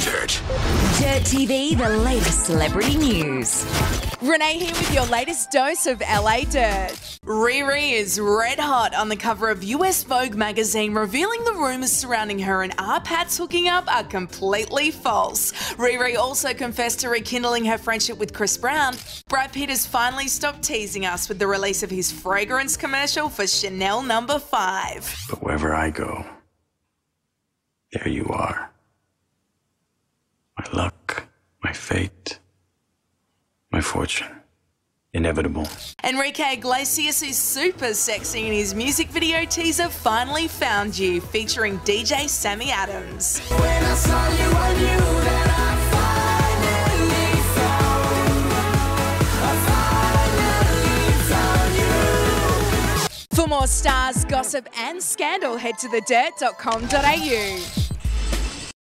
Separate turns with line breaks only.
Dirt.
Dirt TV, the latest celebrity news.
Renee here with your latest dose of LA Dirt. Riri is red hot on the cover of US Vogue magazine, revealing the rumours surrounding her and R. Pat's hooking up are completely false. Riri also confessed to rekindling her friendship with Chris Brown. Brad Pitt has finally stopped teasing us with the release of his fragrance commercial for Chanel number 5.
But wherever I go, there you are. My fate, my fortune. Inevitable.
Enrique Iglesias, is super sexy in his music video teaser, finally found you, featuring DJ Sammy Adams. For more stars, gossip, and scandal, head to thedirt.com.au.